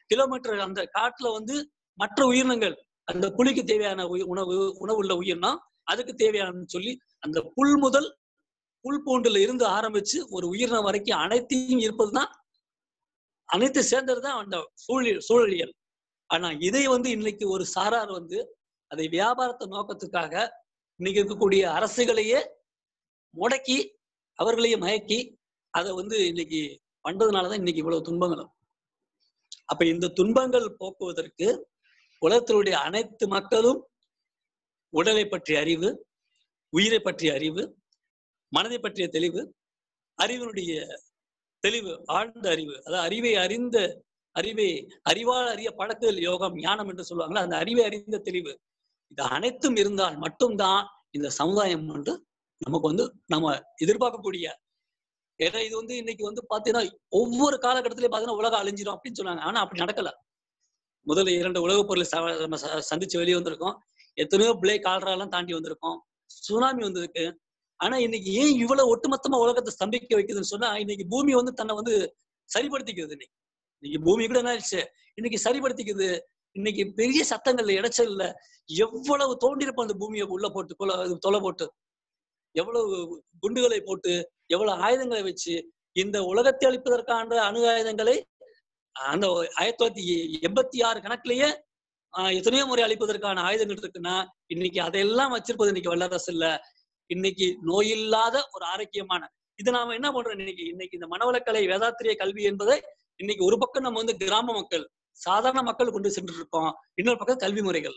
[SPEAKER 1] கிலோமீட்டர் அந்த காட்டுல வந்து மற்ற உயிரினங்கள் அந்த புலிக்கு தேவையான உணவு உணவு உள்ள உயிர்னா அதுக்கு தேவையான சொல்லி அந்த புல் முதல் புல் பூண்டுல இருந்து ஆரம்பிச்சு ஒரு உயிரினம் வரைக்கும் அனைத்தையும் இருப்பதுதான் அனைத்து சேர்ந்ததுதான் அந்த சூழல் சூழலியல். ஆனா இதை வந்து இன்னைக்கு ஒரு சாரார் வந்து அதை வியாபாரத்தை நோக்கத்துக்காக இன்னைக்கு இருக்கக்கூடிய அரசுகளையே முடக்கி அவர்களையே மயக்கி அதை வந்து இன்னைக்கு பண்றதுனாலதான் இன்னைக்கு இவ்வளவு துன்பங்களும் அப்ப இந்த துன்பங்கள் போக்குவதற்கு உலகத்தினுடைய அனைத்து மக்களும் உடலை பற்றிய அறிவு உயிரை பற்றிய அறிவு மனதை பற்றிய தெளிவு அறிவினுடைய தெளிவு ஆழ்ந்த அறிவு அதாவது அறிவை அறிந்த அறிவை அறிவால் அறிய பழக்கல் யோகம் ஞானம் என்று சொல்லுவாங்களா அந்த அறிவை அறிந்த தெளிவு இது அனைத்தும் இருந்தால் மட்டும்தான் இந்த சமுதாயம் வந்து நமக்கு வந்து நம்ம எதிர்பார்க்கக்கூடிய ஏன்னா இது வந்து இன்னைக்கு வந்து பாத்தீங்கன்னா ஒவ்வொரு காலகட்டத்திலயும் பாத்தீங்கன்னா உலகம் அழிஞ்சிடும் அப்படின்னு சொன்னாங்க. ஆனா அப்படி நடக்கல. முதல்ல இரண்டு உலகப் பொருளை நம்ம சந்திச்சு வெளியே வந்திருக்கோம். எத்தனையோ பிளே கால்ராலாம் தாண்டி வந்திருக்கோம். சுனாமி வந்திருக்கு. ஆனா இன்னைக்கு ஏன் இவ்வளவு ஒட்டுமொத்தமா உலகத்தை ஸ்தம்பிக்க வைக்குதுன்னு சொன்னா இன்னைக்கு பூமி வந்து தன்னை வந்து சரிப்படுத்திக்கிறது இன்னைக்கு. இன்னைக்கு பூமி கூட என்ன ஆயிடுச்சு? இன்னைக்கு சரிப்படுத்திக்குது. இன்னைக்கு பெரிய சத்தங்கள்ல இடைச்சல் இல்ல எவ்வளவு தோண்டிருப்போம் அந்த பூமியை உள்ள போட்டு கொலை தொலை போட்டு. எவ்வளவு குண்டுகளை போட்டு எவ்வளவு ஆயுதங்களை வச்சு இந்த உலகத்தை அழிப்பதற்கான அணு ஆயுதங்களை அந்த ஆயிரத்தி தொள்ளாயிரத்தி எண்பத்தி ஆறு கணக்குலயே எத்தனையோ முறை அழிப்பதற்கான ஆயுதங்கள் இருக்குன்னா இன்னைக்கு அதையெல்லாம் வச்சிருப்பது இன்னைக்கு வல்லரசு இல்ல. இன்னைக்கு நோயில்லாத ஒரு ஆரோக்கியமான இது நாம என்ன பண்றோம் இன்னைக்கு? இன்னைக்கு இந்த மனவளக்கலை வேதாத்திரிய கல்வி என்பதை இன்னைக்கு ஒரு பக்கம் நம்ம வந்து கிராம மக்கள் சாதாரண மக்கள் கொண்டு சென்று இருக்கோம் இன்னொரு பக்கம் கல்வி முறைகள்.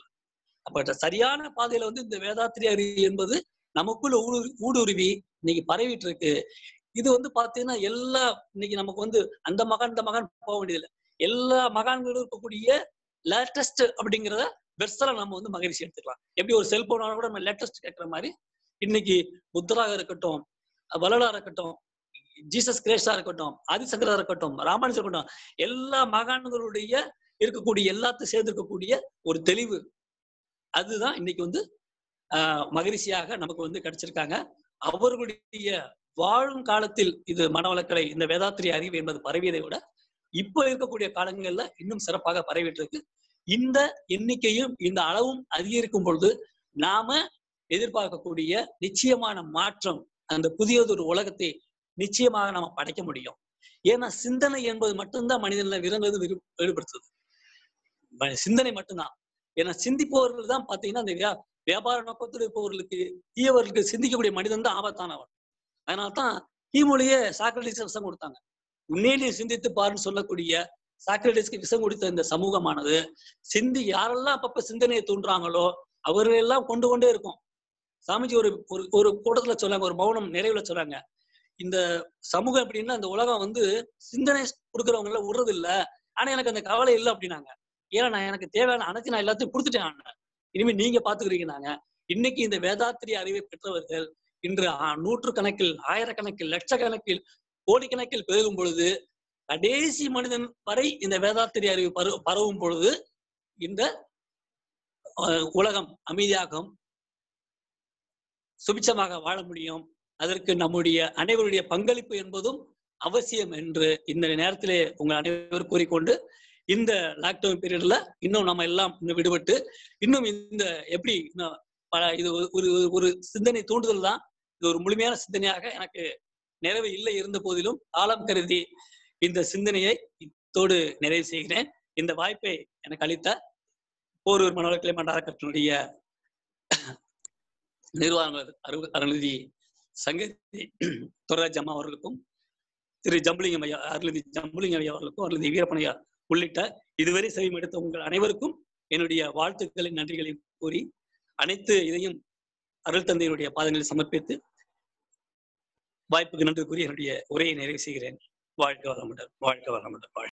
[SPEAKER 1] அப்ப சரியான பாதையில வந்து இந்த வேதாத்திரி அறிவு என்பது நமக்குள்ள ஊடு ஊடுருவி இன்னைக்கு பரவிட்டு இருக்கு இது வந்து பாத்தீங்கன்னா எல்லா இன்னைக்கு நமக்கு வந்து அந்த மகான் இந்த மகான் போக வேண்டியதில்லை. எல்லா மகான்களும் இருக்கக்கூடிய லேட்டஸ்ட் அப்படிங்கிறத பெஸ்டா நம்ம வந்து மகிழ்ச்சி எடுத்துக்கலாம். எப்படி ஒரு செல்போனால கூட நம்ம லேட்டஸ்ட் கேட்கற மாதிரி இன்னைக்கு புத்தராக இருக்கட்டும் வள்ளலா இருக்கட்டும் ஜீசஸ் கிரேஸ்டா இருக்கட்டும் ஆதிசங்கரா இருக்கட்டும் ராமானுஜர் இருக்கட்டும் எல்லா மகான்களுடைய இருக்கக்கூடிய எல்லாத்தையும் சேர்ந்து இருக்கக்கூடிய ஒரு தெளிவு. அதுதான் இன்னைக்கு வந்து ஆஹ் மகிழ்ச்சியாக நமக்கு வந்து கிடைச்சிருக்காங்க. அவர்களுடைய வாழும் காலத்தில் இது மனவளக்கலை இந்த வேதாத்திரி அறிவு என்பது பரவியதை விட இப்ப இருக்கக்கூடிய காலங்கள்ல இன்னும் சிறப்பாக பரவிட்டு இருக்கு இந்த எண்ணிக்கையும் இந்த அளவும் அதிகரிக்கும் பொழுது நாம எதிர்பார்க்கக்கூடிய நிச்சயமான மாற்றம் அந்த புதியதொரு உலகத்தை நிச்சயமாக நம்ம படைக்க முடியும். ஏன்னா சிந்தனை என்பது மட்டும்தான் மனிதன்ல விரும்புறது வெளிப்படுத்துது. சிந்தனை மட்டும்தான். ஏன்னா சிந்திப்பவர்கள் தான் பாத்தீங்கன்னா அந்த வியா- வியாபார நோக்கத்தில் இருப்பவர்களுக்கு தீயவர்களுக்கு சிந்திக்கக்கூடிய மனிதன் தான் ஆபத்தானவர். அதனால தான் கீமொழியே சாக்ரட்டிஸ் விஷம் கொடுத்தாங்க. உண்மையிலேயே சிந்தித்து பாருன்னு சொல்லக்கூடிய சாக்ரடிஸ்க்கு விஷம் கொடுத்த இந்த சமூகமானது சிந்தி யாரெல்லாம் அப்பப்ப சிந்தனையை தூண்டுறாங்களோ அவர்களெல்லாம் கொண்டு கொண்டே இருக்கும். சாமிஜி ஒரு ஒரு ஒரு கூட்டத்துல சொல்றாங்க ஒரு மௌனம் நிறைவுல சொல்றாங்க இந்த சமூகம் எப்படின்னா இந்த உலகம் வந்து சிந்தனை கொடுக்குறவங்கள விடுறது இல்ல ஆனா எனக்கு அந்த கவலை இல்லை அப்படின்னாங்க. ஏன்னா நான் எனக்கு தேவையான அனைத்து நான் எல்லாத்தையும் கொடுத்துட்டேன் அண்ணன். இனிமே நீங்க பாத்துக்கிறீங்க நாங்க. இன்னைக்கு இந்த வேதாத்திரி அறிவை பெற்றவர்கள் இன்று நூற்று கணக்கில் ஆயிரக்கணக்கில் லட்சக்கணக்கில் கோடிக்கணக்கில் பெருகும் பொழுது கடைசி மனிதன் வரை இந்த வேதாத்திரி அறிவு பரு பரவும் பொழுது இந்த உலகம் அமைதியாகும் சுபிச்சமாக வாழ முடியும். அதற்கு நம்முடைய அனைவருடைய பங்களிப்பு என்பதும் அவசியம் என்று இந்த நேரத்திலே உங்கள் அனைவரும் கூறிக்கொண்டு இந்த லாக்டவுன் பீரியட்ல இன்னும் நம்ம எல்லாம் இன்னும் விடுபட்டு இன்னும் இந்த எப்படி இன்னும் பல- இது ஒரு- ஒரு சிந்தனை தூண்டுதல் தான். இது ஒரு முழுமையான சிந்தனையாக எனக்கு நிறைவு இல்லை இருந்த போதிலும் காலம் கருதி இந்த சிந்தனையை இத்தோடு நிறைவு செய்கிறேன். இந்த வாய்ப்பை எனக்கு அளித்த போரூர் மனோர் கிளைமண்ட் அறக்கட்டளுடைய நிர்வாக அருள் அருள்நிதி சங்கதி துரராஜ் அம்மா அவர்களுக்கும் திரு ஜம்புலிங்கம் ஐயா அருள்நிதி ஜம்புலிங்கம் ஐயா அவர்களுக்கும் அருள்நிதி வீரப்பனையா உள்ளிட்ட இதுவரை செவிமடுத்த உங்கள் அனைவருக்கும் என்னுடைய வாழ்த்துக்களின் நன்றிகளை கூறி அனைத்து இதையும் அருள் தந்தையினுடைய பாதங்களில் சமர்ப்பித்து வாய்ப்புக்கு நன்றி கூறி என்னுடைய உரையை நிறைவு செய்கிறேன். வாழ்க வளமுடன் வாழ்க வளமுடன் வாழ்க